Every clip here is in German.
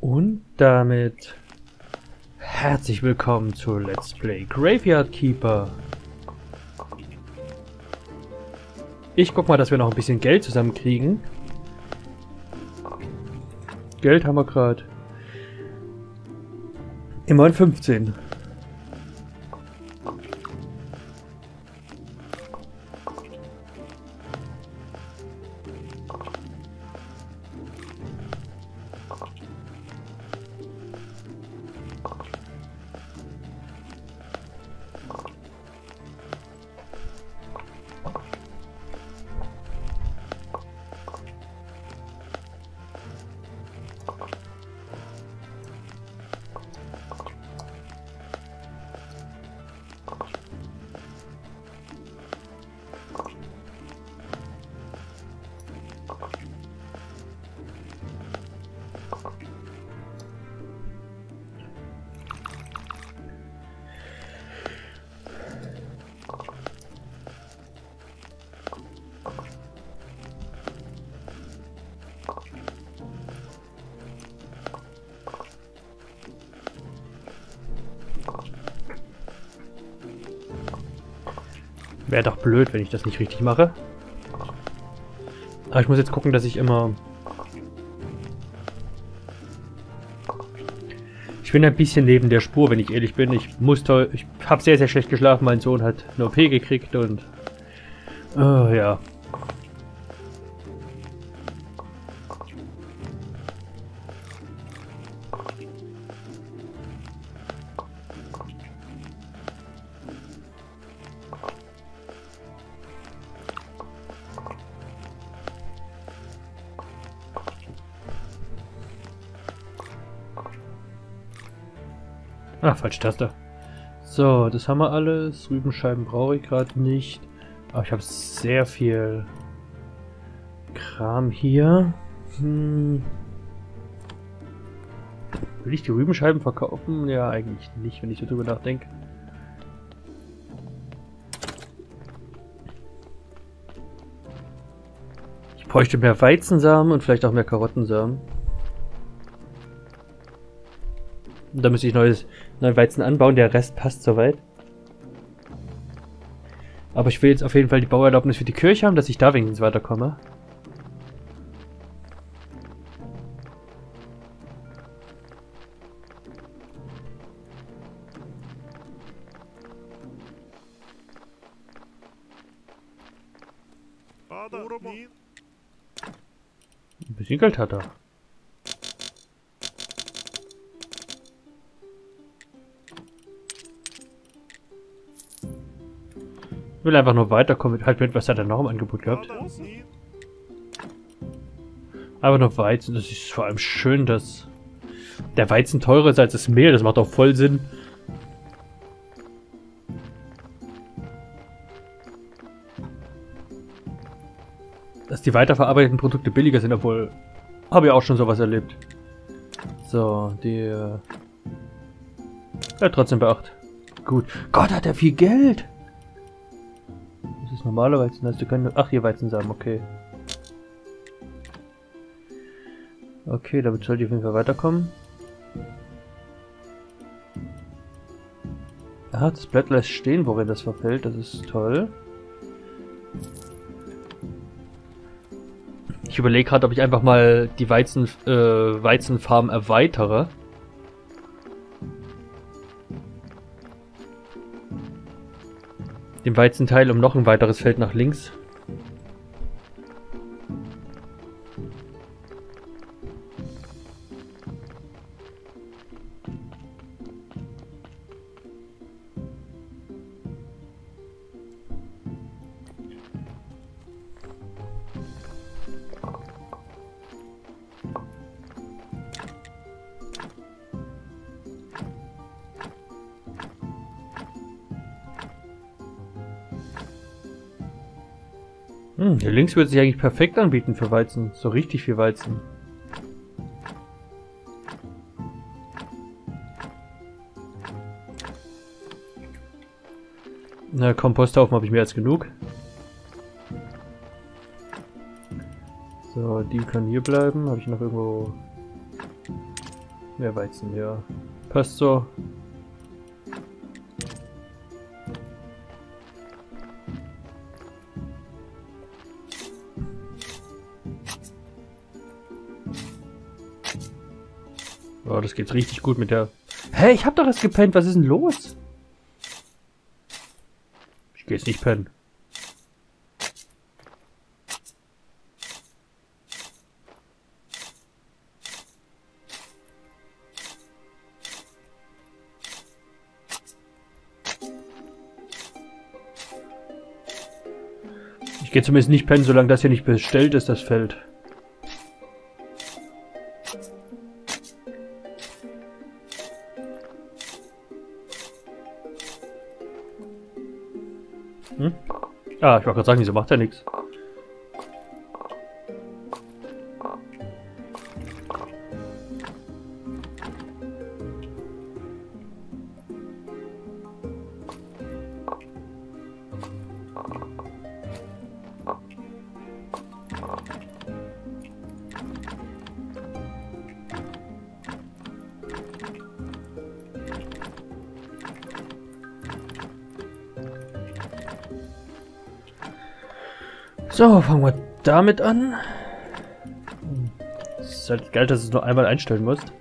Und damit herzlich willkommen zu Let's Play Graveyard Keeper. Ich guck mal, dass wir noch ein bisschen Geld zusammenkriegen. Geld haben wir gerade. Immerhin 15. Wäre doch blöd, wenn ich das nicht richtig mache. Aber ich muss jetzt gucken, dass ich immer... Ich bin ein bisschen neben der Spur, wenn ich ehrlich bin. Ich musste... Ich habe sehr, sehr schlecht geschlafen. Mein Sohn hat eine OP gekriegt und... Oh, ja. Ah, falsche Taste. So, das haben wir alles. Rübenscheiben brauche ich gerade nicht. Aber ich habe sehr viel Kram hier. Hm. Will ich die Rübenscheiben verkaufen? Ja, eigentlich nicht, wenn ich darüber nachdenke. Ich bräuchte mehr Weizensamen und vielleicht auch mehr Karottensamen. Da müsste ich neues, neuen Weizen anbauen, der Rest passt soweit. Aber ich will jetzt auf jeden Fall die Bauerlaubnis für die Kirche haben, dass ich da wenigstens weiterkomme. Ein bisschen Geld hat er. Will einfach nur weiterkommen. Halt mit, was hat er noch im Angebot gehabt? Aber noch Weizen. Das ist vor allem schön, dass der Weizen teurer ist als das Mehl. Das macht auch voll Sinn. Dass die weiterverarbeiteten Produkte billiger sind, obwohl... Habe ich auch schon sowas erlebt. So, die... Äh, ja, trotzdem beacht. Gut. Gott, hat er viel Geld! Das normale Weizen, hast du keine... Ach, hier Weizensamen, okay. Okay, damit sollte ich auf jeden Fall weiterkommen. Ah, das Blatt lässt stehen, worin das verfällt. Das ist toll. Ich überlege gerade, ob ich einfach mal die Weizen, äh, Weizenfarm erweitere. Den Weizenteil um noch ein weiteres Feld nach links. Links würde sich eigentlich perfekt anbieten für Weizen. So richtig viel Weizen. Na, Komposthaufen habe ich mehr als genug. So, die kann hier bleiben. Habe ich noch irgendwo... Mehr Weizen, ja. Passt so. Oh, das geht richtig gut mit der... Hä, hey, ich hab doch erst gepennt. Was ist denn los? Ich geh jetzt nicht pennen. Ich gehe zumindest nicht pennen, solange das hier nicht bestellt ist, das Feld. Ah, ich wollte gerade sagen, wieso macht er nichts? So, fangen wir damit an. Es ist halt geil, dass du es nur einmal einstellen musst.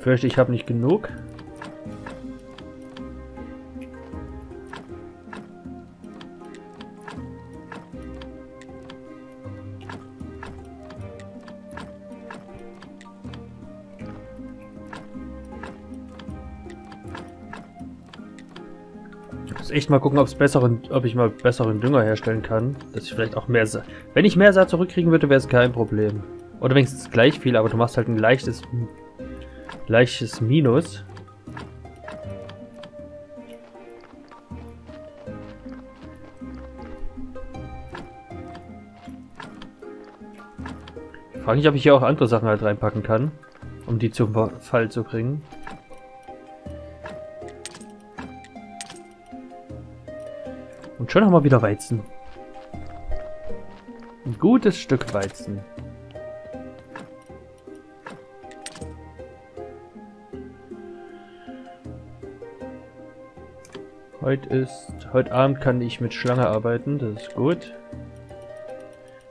Fürchte, ich habe nicht genug. Echt mal gucken, ob's besseren, ob ich mal besseren Dünger herstellen kann. Dass ich vielleicht auch mehr... Sa Wenn ich mehr Saat zurückkriegen würde, wäre es kein Problem. Oder wenigstens gleich viel, aber du machst halt ein leichtes... leichtes Minus. Ich frage mich, ob ich hier auch andere Sachen halt reinpacken kann, um die zum Fall zu bringen. Und schon haben wir wieder Weizen. Ein gutes Stück Weizen. Heute ist... Heute Abend kann ich mit Schlange arbeiten, das ist gut.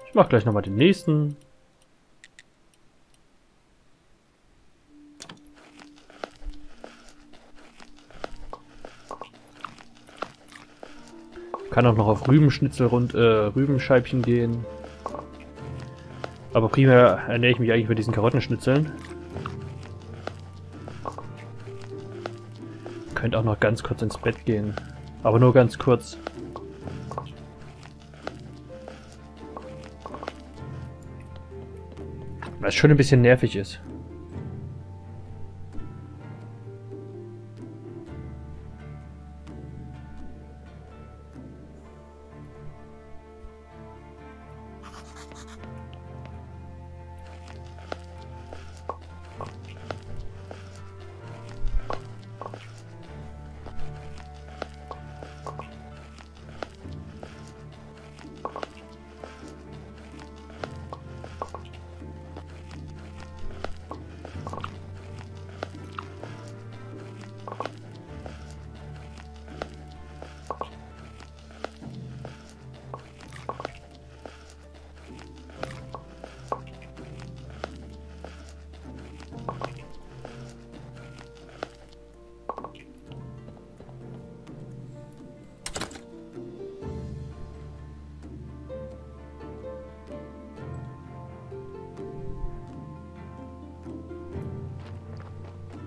Ich mache gleich nochmal den nächsten. Kann auch noch auf Rübenschnitzel rund, äh, Rübenscheibchen gehen. Aber primär ernähre ich mich eigentlich mit diesen Karottenschnitzeln. Könnte auch noch ganz kurz ins Bett gehen. Aber nur ganz kurz. Was schon ein bisschen nervig ist.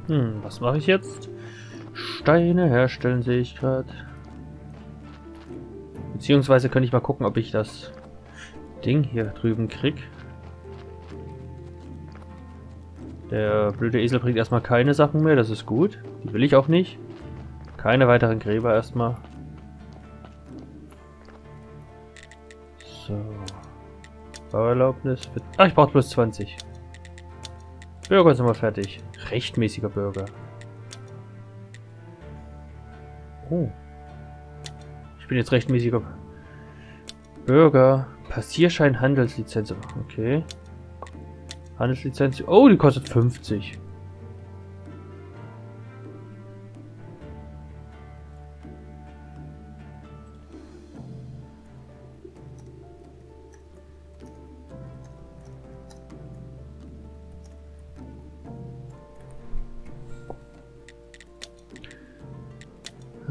Hm, was mache ich jetzt? Steine herstellen sehe ich gerade. Beziehungsweise könnte ich mal gucken, ob ich das Ding hier drüben krieg. Der blöde Esel bringt erstmal keine Sachen mehr, das ist gut. Die will ich auch nicht. Keine weiteren Gräber erstmal. So. Bauerlaubnis. Ach, ich brauche plus 20. Bürger sind wir fertig. Rechtmäßiger Bürger. Oh. Ich bin jetzt rechtmäßiger Bürger. Passierschein, Handelslizenz. Okay. Handelslizenz. Oh, die kostet 50.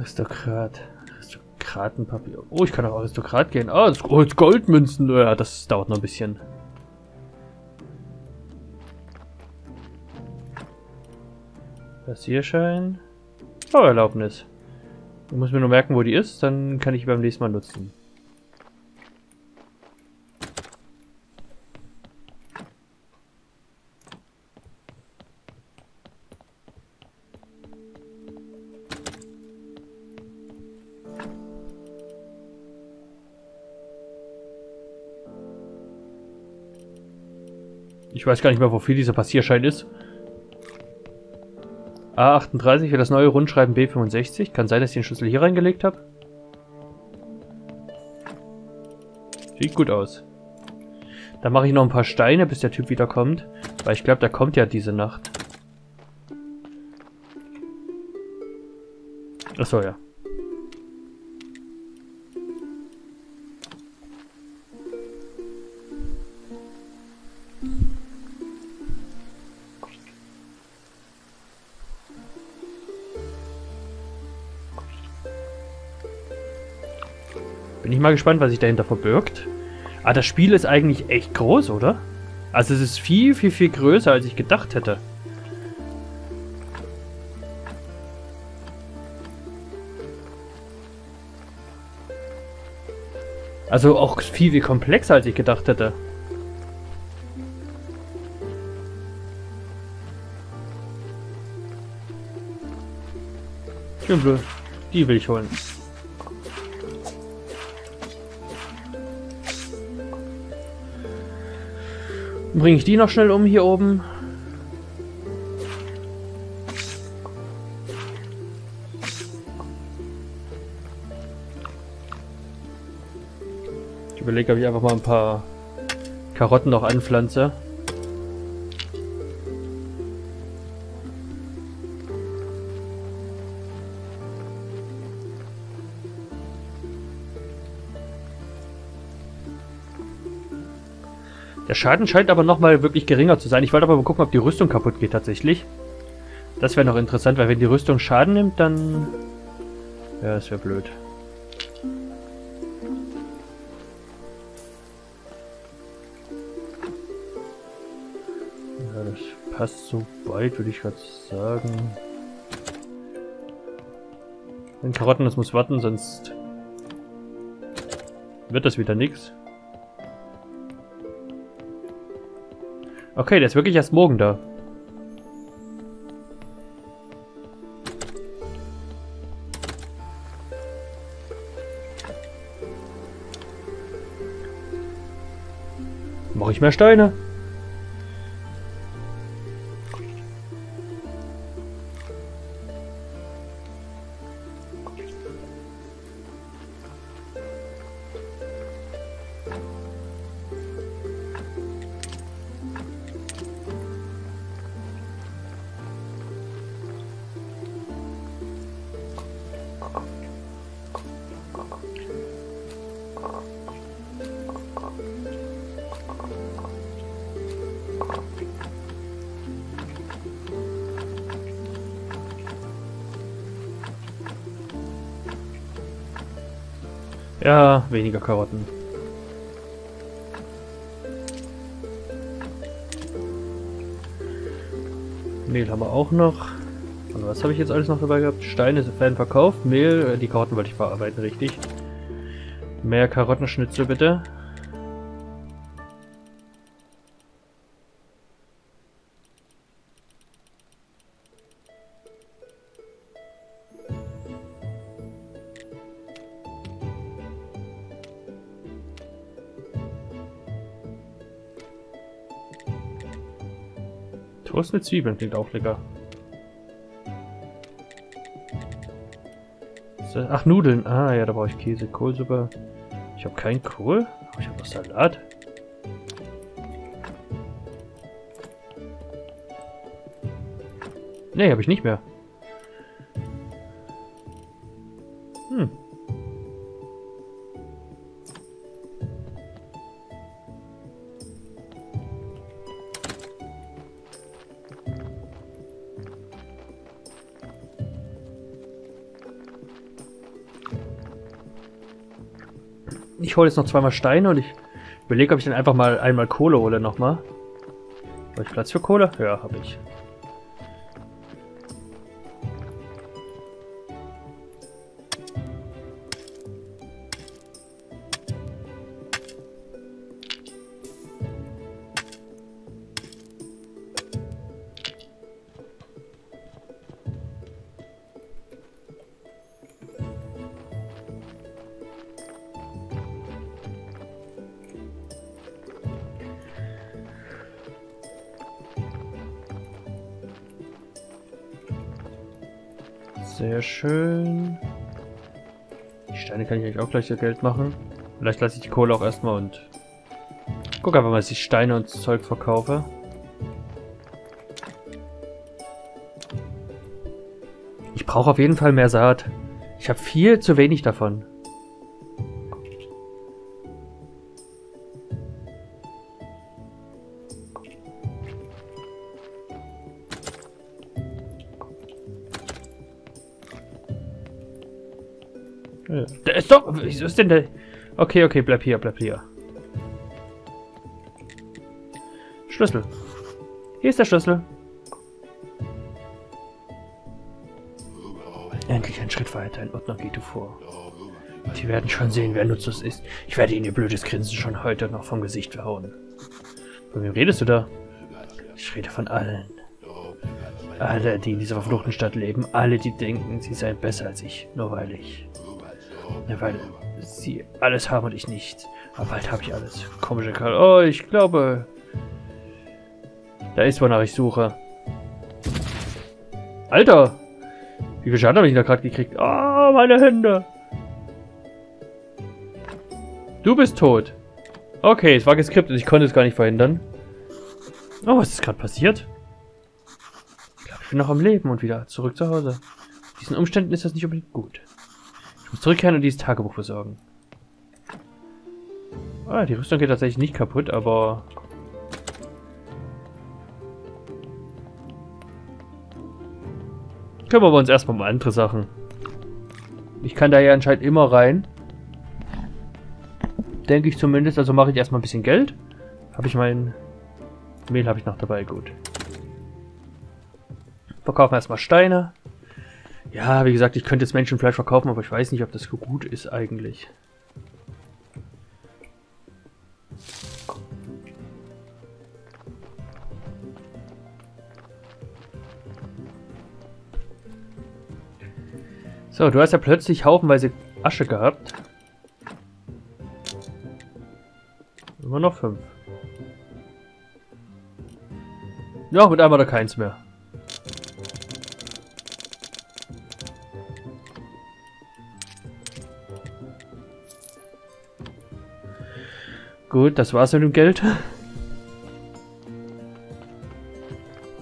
Aristokrat. Aristokratenpapier. Oh, ich kann auch Aristokrat gehen. Ah, das ist Goldmünzen. Ja, das dauert noch ein bisschen. Passierschein. Oh, Erlaubnis. Ich muss mir nur merken, wo die ist, dann kann ich beim nächsten Mal nutzen. Ich weiß gar nicht mehr, wofür dieser Passierschein ist. A38 für das neue Rundschreiben B65. Kann sein, dass ich den Schlüssel hier reingelegt habe. Sieht gut aus. Dann mache ich noch ein paar Steine, bis der Typ wiederkommt. Weil ich glaube, der kommt ja diese Nacht. Achso, ja. Bin ich mal gespannt, was sich dahinter verbirgt. Ah, das Spiel ist eigentlich echt groß, oder? Also es ist viel, viel, viel größer, als ich gedacht hätte. Also auch viel, viel komplexer, als ich gedacht hätte. Die will ich holen. Bringe ich die noch schnell um hier oben? Ich überlege, ob ich einfach mal ein paar Karotten noch anpflanze. Schaden scheint aber nochmal wirklich geringer zu sein. Ich wollte aber mal gucken, ob die Rüstung kaputt geht tatsächlich. Das wäre noch interessant, weil wenn die Rüstung Schaden nimmt, dann... Ja, das wäre blöd. Ja, das passt so weit, würde ich gerade sagen. Den Karotten, das muss warten, sonst wird das wieder nichts. Okay, der ist wirklich erst morgen da. Mache ich mehr Steine. Ja, weniger Karotten. Mehl haben wir auch noch. Und was habe ich jetzt alles noch dabei gehabt? Steine werden verkauft. Mehl, äh, die Karotten wollte ich verarbeiten, richtig. Mehr Karottenschnitzel bitte. Mit Zwiebeln klingt auch lecker. Ach, Nudeln. Ah, ja, da brauche ich Käse, Kohlsuppe. Ich habe keinen Kohl, aber ich habe noch Salat. Nee, habe ich nicht mehr. Ich hole jetzt noch zweimal Steine und ich überlege, ob ich dann einfach mal einmal Kohle hole nochmal. Habe ich Platz für Kohle? Ja, habe ich. Sehr schön. Die Steine kann ich eigentlich auch gleich für Geld machen. Vielleicht lasse ich die Kohle auch erstmal und guck einfach mal, dass ich Steine und Zeug verkaufe. Ich brauche auf jeden Fall mehr Saat. Ich habe viel zu wenig davon. Wieso ist denn der. Okay, okay, bleib hier, bleib hier. Schlüssel. Hier ist der Schlüssel. Endlich ein Schritt weiter. In Ordnung geht du vor. Sie werden schon sehen, wer nutzlos ist. Ich werde Ihnen Ihr blödes Grinsen schon heute noch vom Gesicht verhauen. Von wem redest du da? Ich rede von allen. Alle, die in dieser verfluchten Stadt leben. Alle, die denken, sie seien besser als ich. Nur weil ich... Ja, weil sie alles haben und ich nicht. Aber bald habe ich alles. Komische Kerl. Oh, ich glaube... Da ist, wonach ich suche. Alter! Wie viel Schaden habe ich da gerade gekriegt? Oh, meine Hände! Du bist tot. Okay, es war geskriptet. Ich konnte es gar nicht verhindern. Oh, was ist gerade passiert? Ich glaube, ich bin noch am Leben und wieder zurück zu Hause. In diesen Umständen ist das nicht unbedingt gut. Muss zurückkehren und dieses Tagebuch besorgen. Ah, die Rüstung geht tatsächlich nicht kaputt, aber... Kümmern wir uns erstmal um andere Sachen. Ich kann da ja anscheinend immer rein. Denke ich zumindest. Also mache ich erstmal ein bisschen Geld. Habe ich mein... Mehl habe ich noch dabei, gut. Verkaufen erstmal Steine. Ja, wie gesagt, ich könnte jetzt Menschenfleisch verkaufen, aber ich weiß nicht, ob das so gut ist eigentlich. So, du hast ja plötzlich haufenweise Asche gehabt. Immer noch fünf. Ja, mit einmal da keins mehr. Gut, das war's mit dem Geld.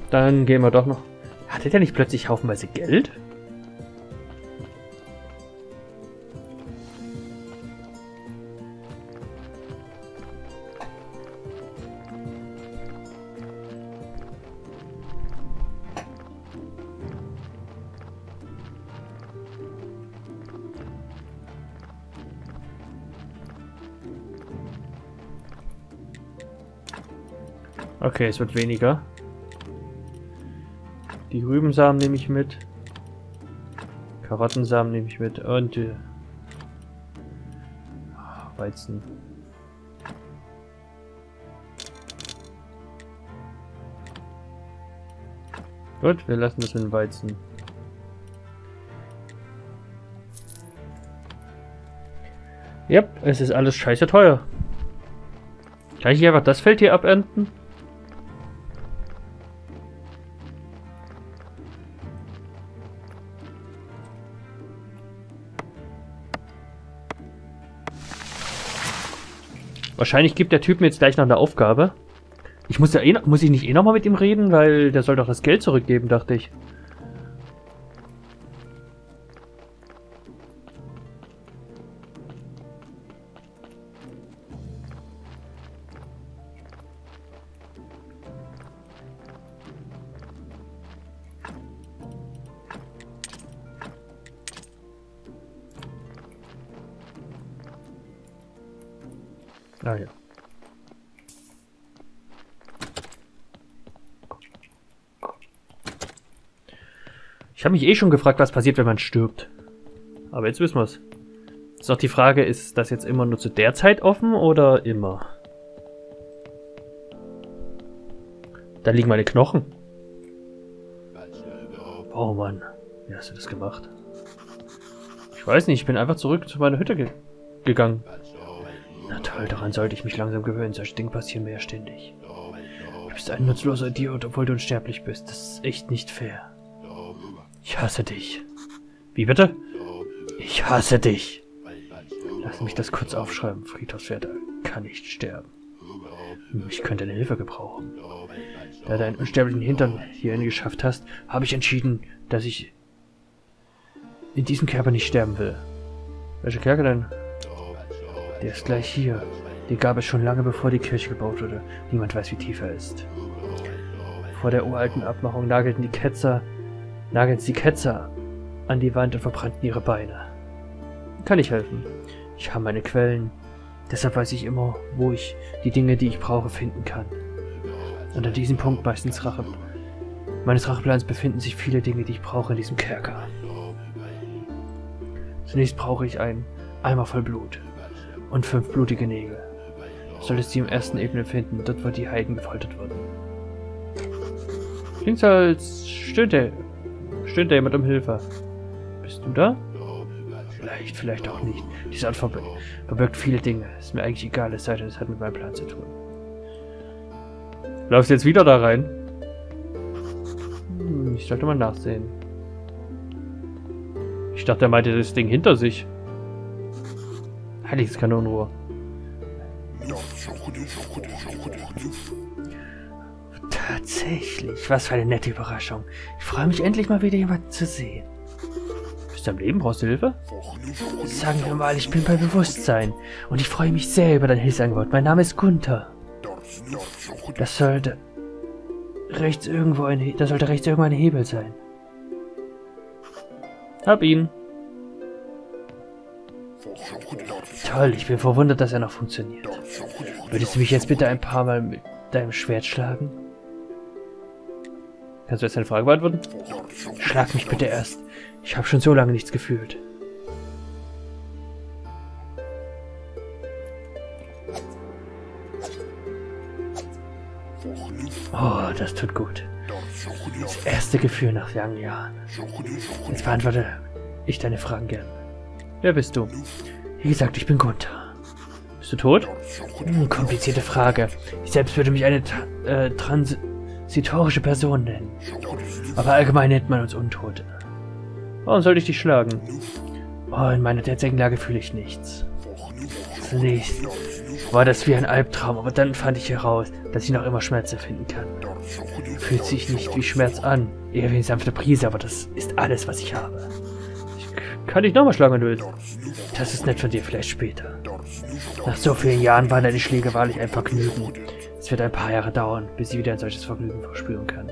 Dann gehen wir doch noch... Hatte der nicht plötzlich haufenweise Geld? Okay, es wird weniger. Die Rübensamen nehme ich mit. Karottensamen nehme ich mit. Und äh, Weizen. Gut, wir lassen das in Weizen. Yep, es ist alles scheiße teuer. Kann ich einfach das Feld hier abernten? Wahrscheinlich gibt der Typ mir jetzt gleich noch eine Aufgabe. Ich muss ja eh, muss ich nicht eh nochmal mit ihm reden, weil der soll doch das Geld zurückgeben, dachte ich. Ah ja. Ich habe mich eh schon gefragt, was passiert, wenn man stirbt. Aber jetzt wissen wir's. Ist doch die Frage, ist das jetzt immer nur zu der Zeit offen oder immer? Da liegen meine Knochen. Oh Mann, wie hast du das gemacht? Ich weiß nicht, ich bin einfach zurück zu meiner Hütte ge gegangen. Na toll, daran sollte ich mich langsam gewöhnen. Solche Dinge passieren mir ja ständig. Du bist ein nutzloser Idiot, obwohl du unsterblich bist. Das ist echt nicht fair. Ich hasse dich. Wie bitte? Ich hasse dich. Lass mich das kurz aufschreiben. Friedhofswärter kann nicht sterben. Ich könnte deine Hilfe gebrauchen. Da du deinen unsterblichen Hintern hierhin geschafft hast, habe ich entschieden, dass ich in diesem Körper nicht sterben will. Welcher Kerker denn? Der ist gleich hier. Den gab es schon lange bevor die Kirche gebaut wurde. Niemand weiß, wie tief er ist. Vor der uralten Abmachung nagelten die Ketzer, nagelten die Ketzer an die Wand und verbrannten ihre Beine. Kann ich helfen? Ich habe meine Quellen. Deshalb weiß ich immer, wo ich die Dinge, die ich brauche, finden kann. Und an diesem Punkt meistens Rache. Meines Racheplans befinden sich viele Dinge, die ich brauche in diesem Kerker. Zunächst brauche ich einen Eimer voll Blut und fünf blutige Nägel. Solltest du im ersten Ebene finden, dort wo die Heiden gefoltert wurden. Klingt als stöhnt stöhnt da jemand um Hilfe. Bist du da? Vielleicht, vielleicht auch nicht. Diese Art verb verbirgt viele Dinge. Ist mir eigentlich egal, es sei denn, es hat mit meinem Plan zu tun. Läufst jetzt wieder da rein? Hm, ich sollte mal nachsehen. Ich dachte, er meinte das Ding hinter sich. Heiliges Kanonenrohr. Tatsächlich, was für eine nette Überraschung. Ich freue mich endlich mal wieder jemanden zu sehen. Bist du am Leben? Brauchst du Hilfe? Sagen wir mal, ich bin bei Bewusstsein und ich freue mich sehr über dein Hilfsangebot. Mein Name ist Gunther. Das sollte rechts irgendwo ein, He- da sollte rechts irgendwo ein Hebel sein. Hab ihn. Toll, ich bin verwundert, dass er noch funktioniert. Würdest du mich jetzt bitte ein paar Mal mit deinem Schwert schlagen? Kannst du jetzt eine Frage beantworten? Schlag mich bitte erst. Ich habe schon so lange nichts gefühlt. Oh, das tut gut. Das erste Gefühl nach langen Jahren. Jetzt beantworte ich deine Fragen gern. Wer bist du? Wie gesagt, ich bin Gunther. Bist du tot? Hm, komplizierte Frage. Ich selbst würde mich eine äh, transitorische Person nennen. Aber allgemein nennt man uns Untote. Warum sollte ich dich schlagen? Oh, in meiner derzeitigen Lage fühle ich nichts. Zunächst war das wie ein Albtraum, aber dann fand ich heraus, dass ich noch immer Schmerz empfinden kann. Fühlt sich nicht wie Schmerz an, eher wie eine sanfte Prise, aber das ist alles, was ich habe. Ich kann dich nochmal du willst. Das ist nett von dir, vielleicht später. Nach so vielen Jahren war deine Schläge wahrlich ein Vergnügen. Es wird ein paar Jahre dauern, bis ich wieder ein solches Vergnügen verspüren kann.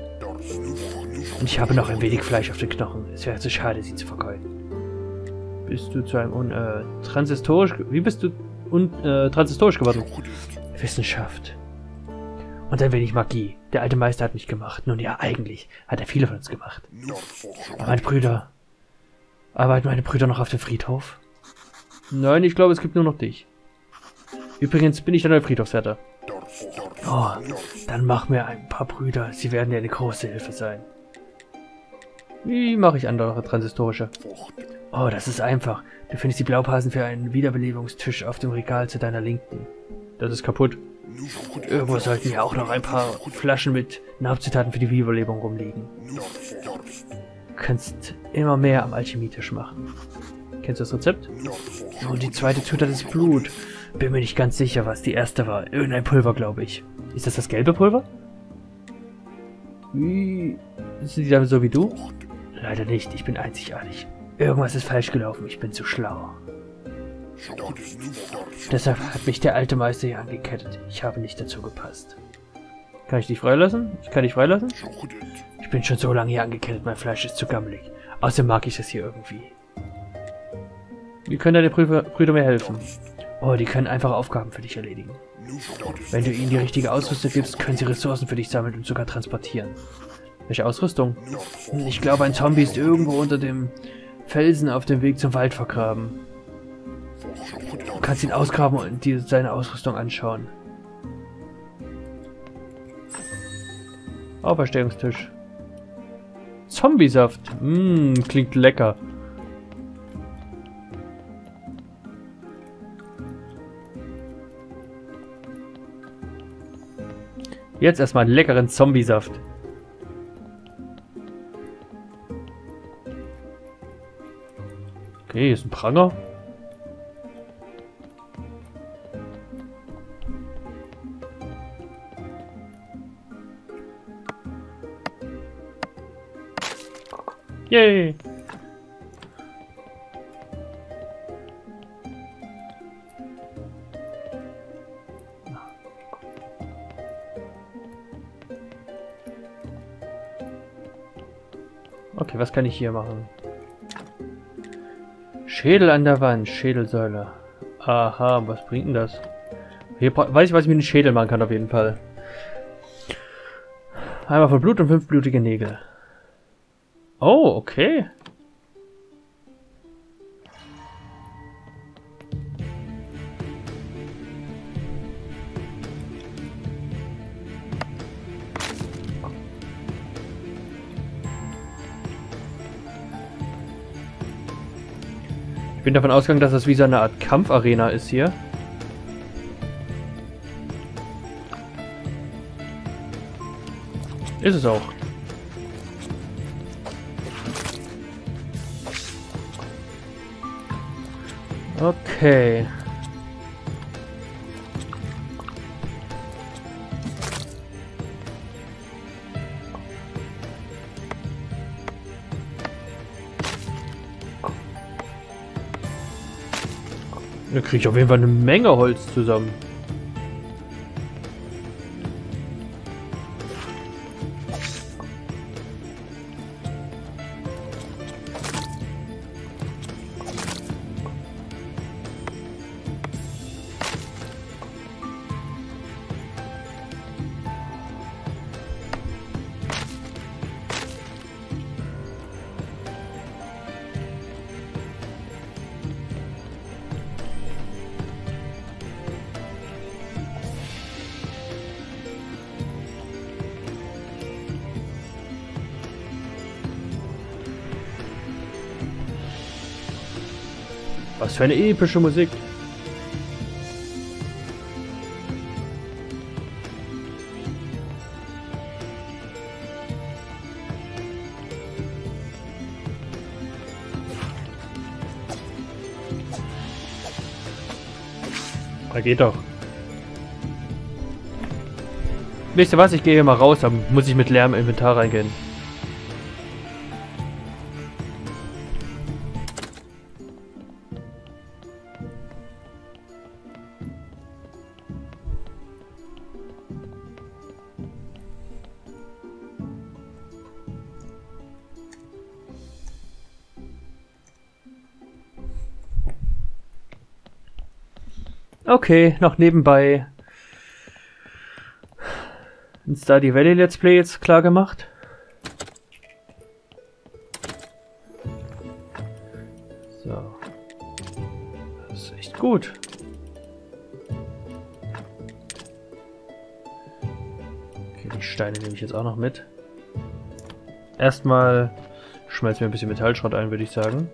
Und ich habe noch ein wenig Fleisch auf den Knochen. Es wäre zu schade, sie zu vergeuden. Bist du zu einem un äh, transistorisch... Wie bist du un äh, transistorisch geworden? Wissenschaft. Und ein wenig Magie. Der alte Meister hat mich gemacht. Nun ja, eigentlich hat er viele von uns gemacht. Aber meine Brüder... Arbeiten meine Brüder noch auf dem Friedhof? Nein, ich glaube, es gibt nur noch dich. Übrigens bin ich der neue Friedhofswärter. Oh, dann mach mir ein paar Brüder. Sie werden dir eine große Hilfe sein. Wie mache ich andere transistorische? Oh, das ist einfach. Du findest die Blaupausen für einen Wiederbelebungstisch auf dem Regal zu deiner Linken. Das ist kaputt. Und irgendwo sollten ja auch noch ein paar Flaschen mit Hauptzutaten für die Wiederbelebung rumliegen. Du kannst immer mehr am Alchemietisch machen. Kennst du das Rezept? Und die zweite Zutat ist Blut. Bin mir nicht ganz sicher, was die erste war. Irgendein Pulver, glaube ich. Ist das das gelbe Pulver? Wie... Sind die dann so wie du? Leider nicht, ich bin einzigartig. Irgendwas ist falsch gelaufen, ich bin zu schlau. Deshalb hat mich der alte Meister hier angekettet. Ich habe nicht dazu gepasst. Kann ich dich freilassen? Ich kann dich freilassen? Ich bin schon so lange hier angekettet, mein Fleisch ist zu gammelig. Außerdem mag ich es hier irgendwie. Wie können deine Brüder, Brüder mir helfen? Oh, die können einfache Aufgaben für dich erledigen. Wenn du ihnen die richtige Ausrüstung gibst, können sie Ressourcen für dich sammeln und sogar transportieren. Welche Ausrüstung? Ich glaube, ein Zombie ist irgendwo unter dem Felsen auf dem Weg zum Wald vergraben. Du kannst ihn ausgraben und dir seine Ausrüstung anschauen. Auferstehungstisch. Zombiesaft. Mmm, klingt lecker. Jetzt erstmal leckeren Zombiesaft. Okay, hier ist ein Pranger. Yay! Okay, was kann ich hier machen? Schädel an der Wand, Schädelsäule. Aha, was bringt denn das? Hier weiß ich, was ich mit dem Schädel machen kann, auf jeden Fall. Einmal von Blut und fünf blutige Nägel. Oh, okay. Ich bin davon ausgegangen, dass das wie so eine Art Kampfarena ist hier. Ist es auch. Okay. Da kriege ich auf jeden Fall eine Menge Holz zusammen. Was für eine epische Musik. Da geht doch. Wisst ihr was? Ich gehe hier mal raus, dann muss ich mit leerem Inventar reingehen. Okay, noch nebenbei ein Stardew Valley Let's Play jetzt klar gemacht. So. Das ist echt gut. Okay, die Steine nehme ich jetzt auch noch mit. Erstmal schmelzen wir ein bisschen Metallschrott ein, würde ich sagen.